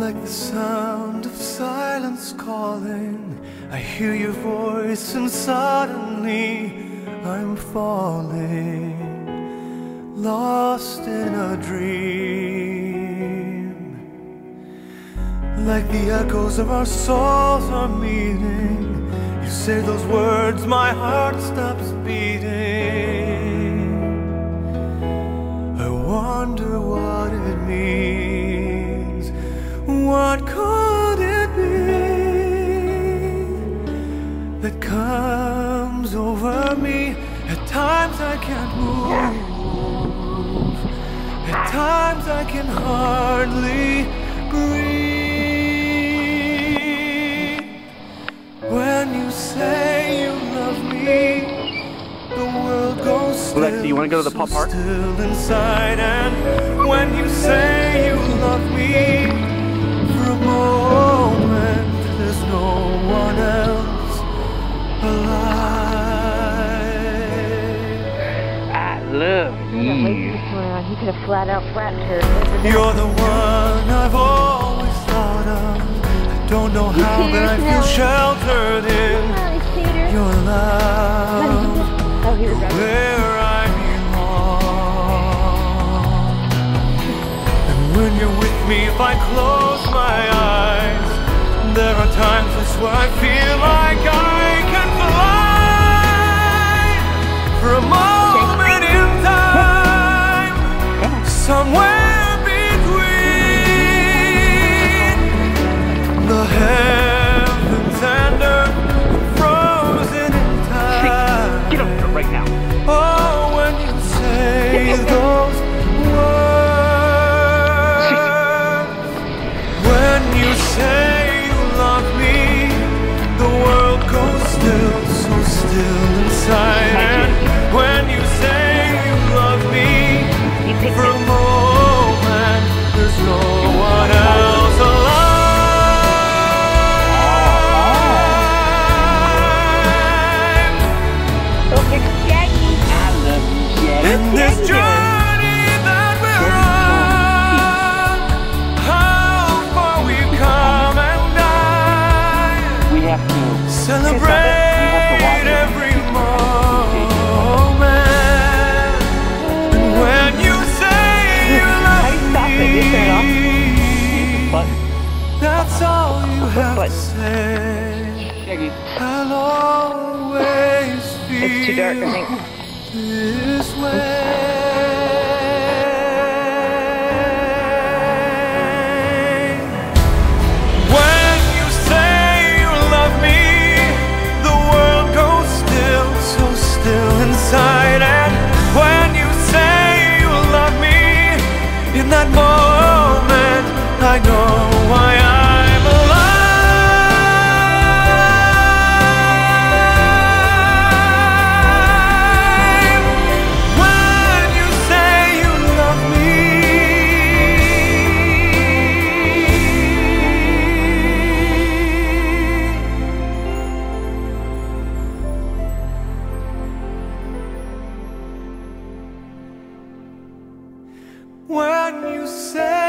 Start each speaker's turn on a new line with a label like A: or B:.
A: Like the sound of silence calling, I hear your voice, and suddenly I'm falling, lost in a dream. Like the echoes of our souls are meeting, you say those words, my heart stops beating. What could it be that comes over me? At times I can't move. At times I can hardly breathe. When you say you love me, the world goes still.
B: Alexi, you wanna go to the pop park?
A: Still inside, and when you say you love me, moment, there's no one else alive.
B: I love you.
C: He could have flat out flapped her.
A: You're the one I've always thought of. I don't know how, but I feel sheltered in your love.
C: Oh, he was.
A: Where I belong. And when you're with me, if I close my eyes, there are times I swear I feel like I can fly for a moment in time, somewhere between the heavens and earth, frozen in time.
B: Get up here right now.
A: Oh, when you say still feel
C: It's too dark, I think.
A: say you love me, the world goes still, so still inside. And when you say you love me, in that When you say